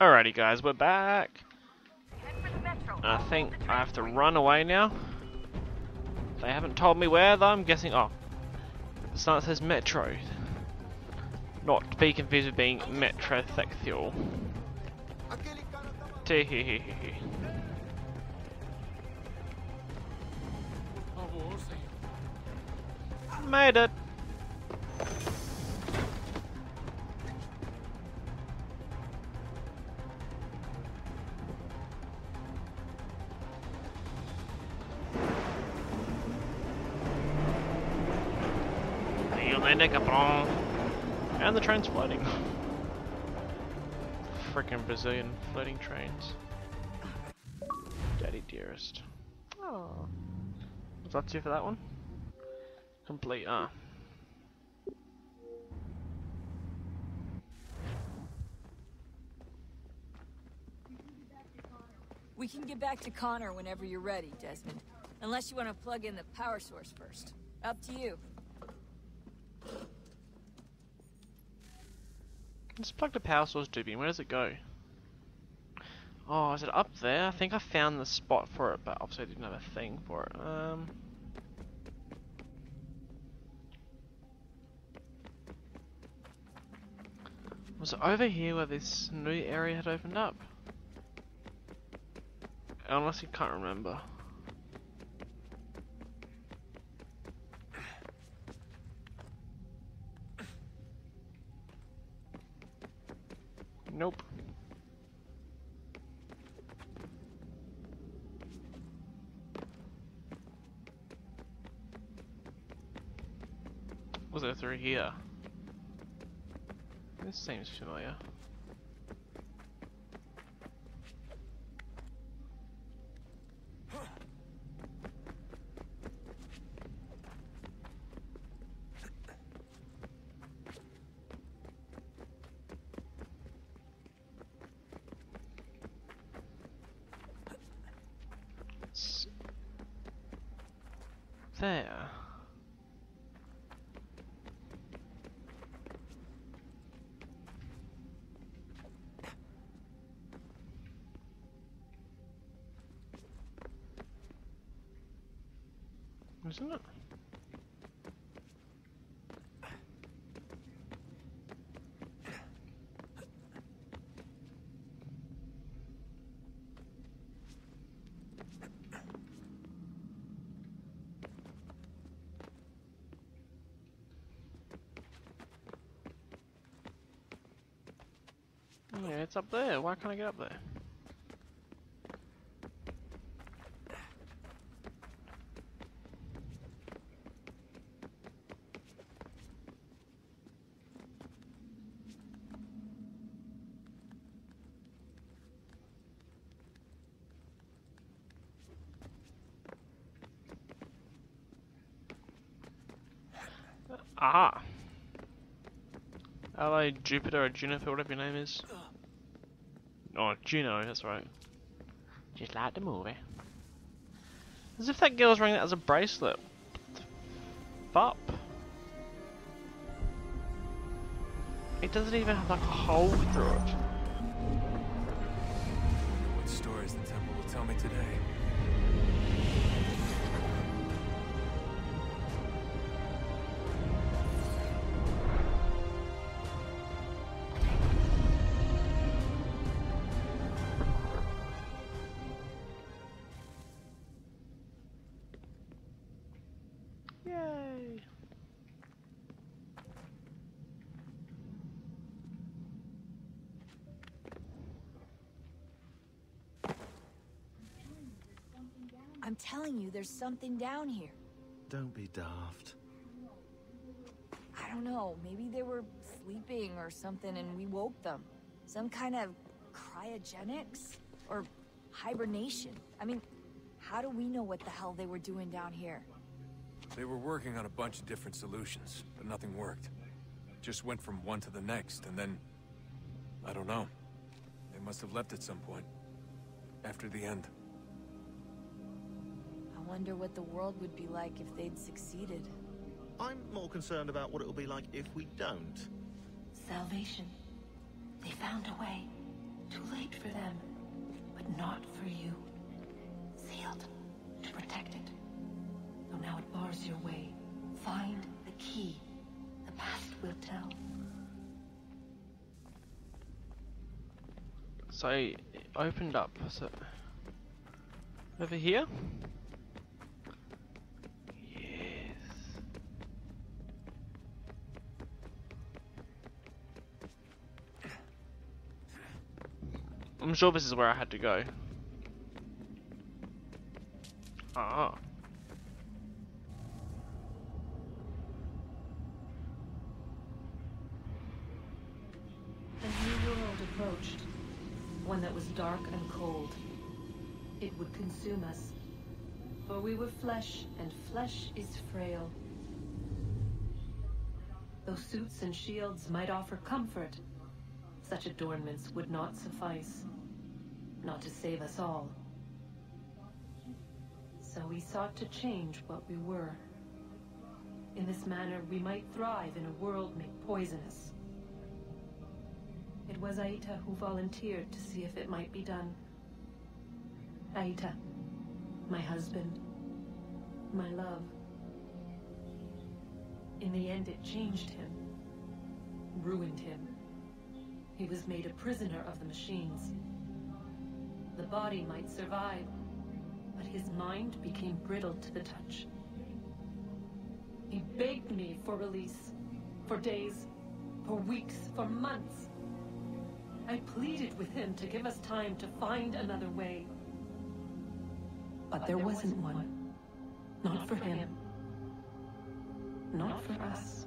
Alrighty guys, we're back. I think I have to run away now. They haven't told me where though, I'm guessing, oh. The sign says Metro. Not to be confused with being Metrosexual. Tehehehe. Made it! Leonardo Capron. And the train's floating. Freaking Brazilian floating trains. Daddy dearest. Oh. Was that two for that one? Complete, ah. We can get back to Connor whenever you're ready, Desmond. Unless you want to plug in the power source first. Up to you. Let's plug the power source doobie. Where does it go? Oh, is it up there? I think I found the spot for it, but obviously I didn't have a thing for it. Um... Was it over here where this new area had opened up? I honestly can't remember. Nope. Was it through here? This seems familiar. It's there. It's up there. Why can't I get up there? Aha! Hello, Jupiter or Juniper, whatever your name is. Oh, Juno, that's right. Just like the movie. As if that girl's wearing that as a bracelet. Fup. It doesn't even have like a hole through it. What stories the temple will tell me today. I'm telling you, there's something down here. Don't be daft. I don't know, maybe they were sleeping or something and we woke them. Some kind of cryogenics? Or hibernation? I mean, how do we know what the hell they were doing down here? They were working on a bunch of different solutions, but nothing worked. Just went from one to the next, and then... I don't know. They must have left at some point. After the end. I wonder what the world would be like if they'd succeeded. I'm more concerned about what it'll be like if we don't. Salvation. They found a way Too late for them, but not for you. Sealed to protect it. Though now it bars your way. Find the key. The past will tell. So it opened up. So over here. I'm sure this is where I had to go. Ah. A new world approached. One that was dark and cold. It would consume us. For we were flesh, and flesh is frail. Though suits and shields might offer comfort, such adornments would not suffice. Not to save us all. So we sought to change what we were. In this manner, we might thrive in a world made poisonous. It was Aita who volunteered to see if it might be done. Aita, my husband, my love. In the end, it changed him, ruined him. He was made a prisoner of the machines. The body might survive, but his mind became brittle to the touch. He begged me for release, for days, for weeks, for months. I pleaded with him to give us time to find another way. But there wasn't one. Not for him. Not for us.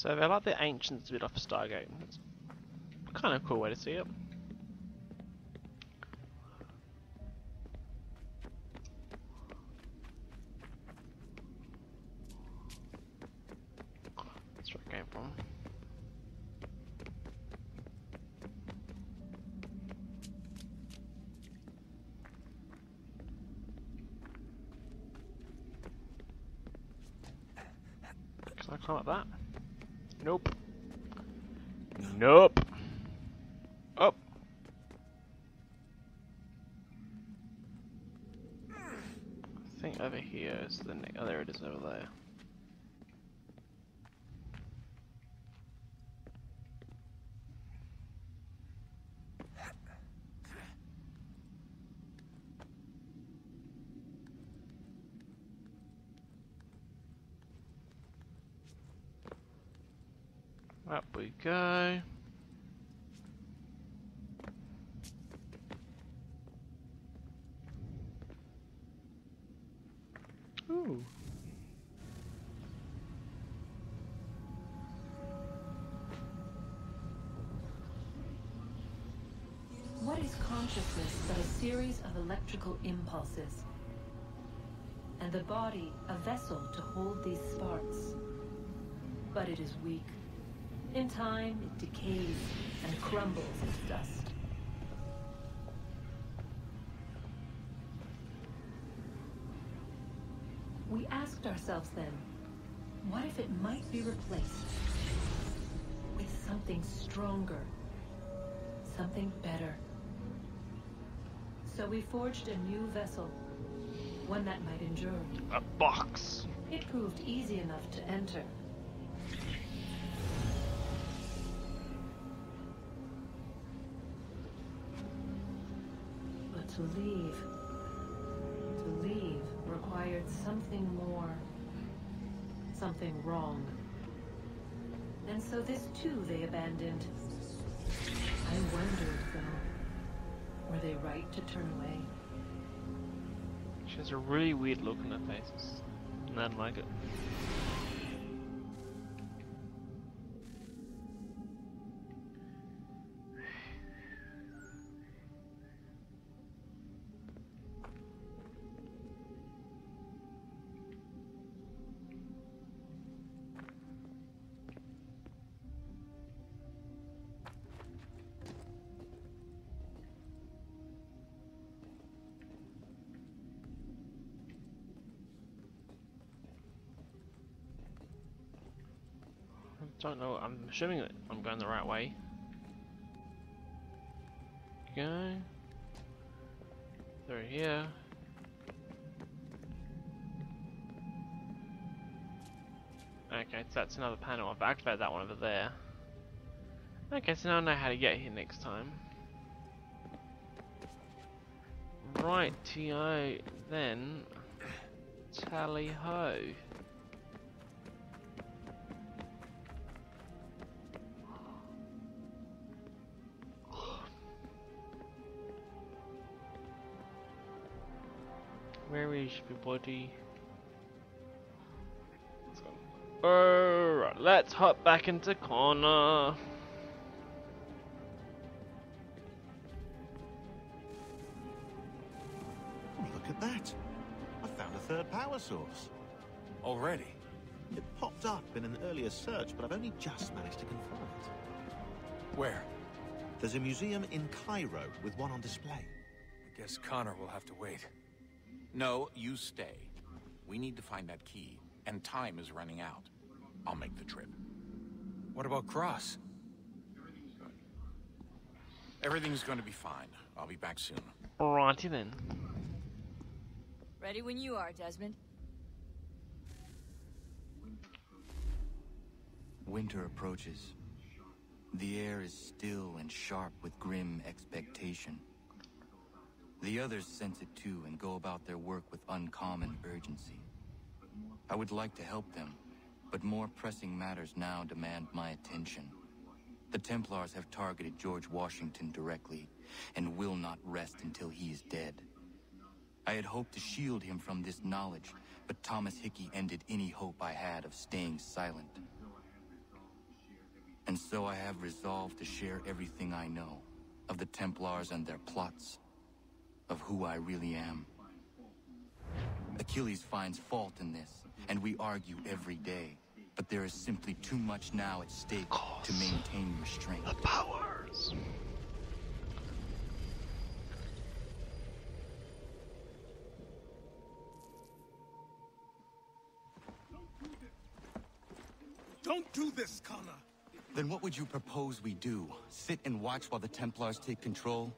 So they're like the ancients a bit off Stargate. It's kind of cool way to see it. That's where it came from. Can I climb up that? Nope. Nope. Up. I think over here is the oh there it is over there. Up we go. Ooh. What is consciousness but a series of electrical impulses? And the body a vessel to hold these sparks. But it is weak. In time, it decays and crumbles into dust. We asked ourselves then, what if it might be replaced with something stronger, something better? So we forged a new vessel, one that might endure. A box. It proved easy enough to enter. To leave, to leave required something more, something wrong. And so this too they abandoned. I wondered, though, were they right to turn away? She has a really weird look on her face. And I don't like it. Don't know. I'm assuming that I'm going the right way. Go through here. Okay, so that's another panel. I've activated that one over there. Okay, so now I know how to get here next time. Right, T.O. then. Tally ho. Where is everybody? Alright, let's hop back into Connor. Oh, look at that. I found a third power source. Already? It popped up in an earlier search, but I've only just managed to confirm it. Where? There's a museum in Cairo with one on display. I guess Connor will have to wait. No, you stay. We need to find that key, and time is running out. I'll make the trip. What about Cross? Everything's going to be fine. I'll be back soon. Righty then. Ready when you are, Desmond. Winter approaches. The air is still and sharp with grim expectation. The others sense it too and go about their work with uncommon urgency. I would like to help them, but more pressing matters now demand my attention. The Templars have targeted George Washington directly, and will not rest until he is dead. I had hoped to shield him from this knowledge, but Thomas Hickey ended any hope I had of staying silent. And so I have resolved to share everything I know of the Templars and their plots, of who I really am. Achilles finds fault in this, and we argue every day. But there is simply too much now at stake to maintain restraint. The powers. Don't do this, Connor. Then what would you propose we do? Sit and watch while the Templars take control?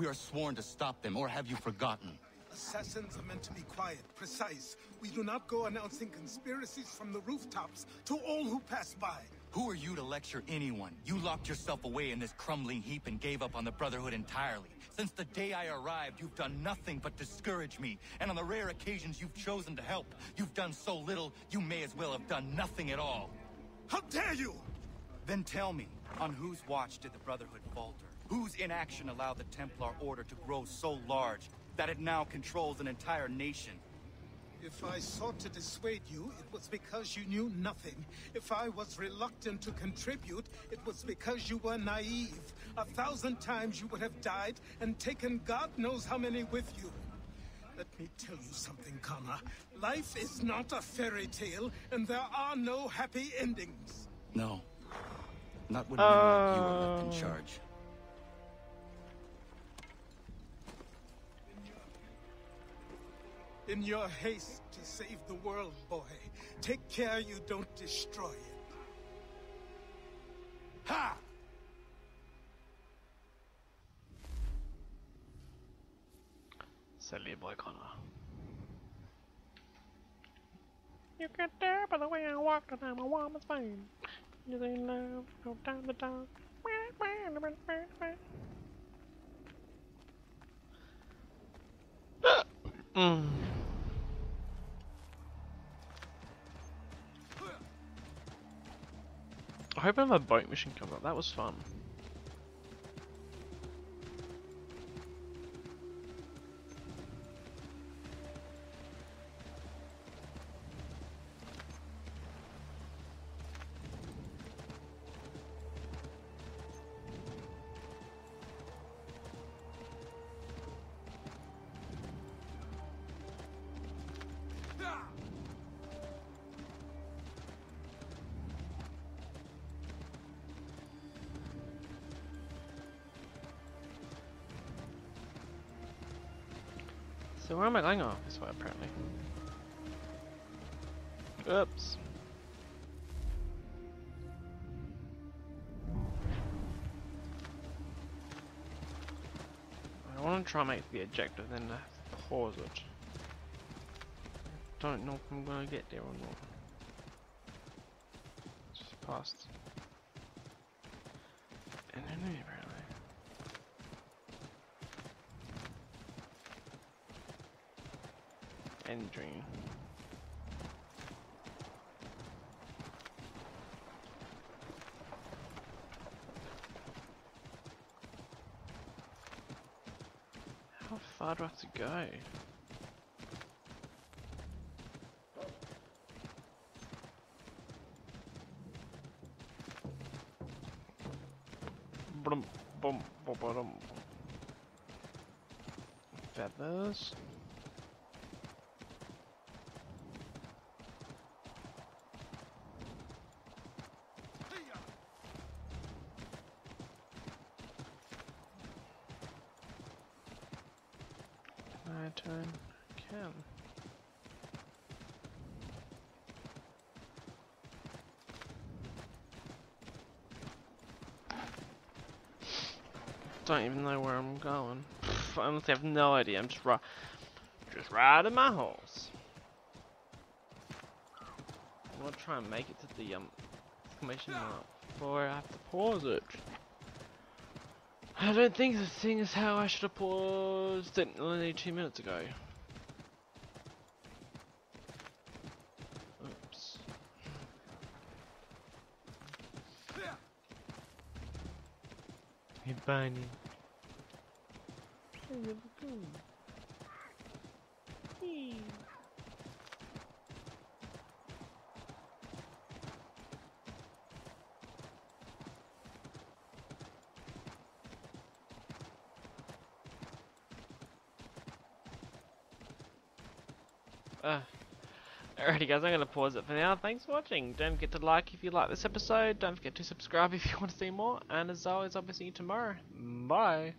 We are sworn to stop them, or have you forgotten? Assassins are meant to be quiet, precise. We do not go announcing conspiracies from the rooftops to all who pass by. Who are you to lecture anyone? You locked yourself away in this crumbling heap and gave up on the Brotherhood entirely. Since the day I arrived, you've done nothing but discourage me. And on the rare occasions you've chosen to help, you've done so little, you may as well have done nothing at all. How dare you! Then tell me, on whose watch did the Brotherhood falter? Whose inaction allowed the Templar Order to grow so large that it now controls an entire nation? If I sought to dissuade you, it was because you knew nothing. If I was reluctant to contribute, it was because you were naive. A thousand times you would have died and taken God knows how many with you. Let me tell you something, Connor. Life is not a fairy tale, and there are no happy endings. No. Not when men like you are left in Uh. charge. In your haste to save the world, boy, take care you don't destroy it. Ha! Silly boy Connor. You can tell by the way I walk that I'm a woman's man. You say love, no time to talk. Mm. I hope another boat mission comes up. That was fun. So where am I going off this way, apparently? Oops. I want to try and make the objective, then pause it. I don't know if I'm going to get there or not. Just past. And then Entering. How far do I have to go? Brum, bum, bum, bum. Feathers. Can I turn? Can. Don't even know where I'm going. I honestly have no idea. I'm just just riding my horse. I'm gonna try and make it to the um exclamation mark before I have to pause it. I don't think the thing is how I should have paused it only two minutes ago. Oops. Hey bunny. Hey, where'd it? Hey. Uh, alrighty guys, I'm going to pause it for now. Thanks for watching. Don't forget to like if you like this episode. Don't forget to subscribe if you want to see more. And as always, I'll be seeing you tomorrow. Bye.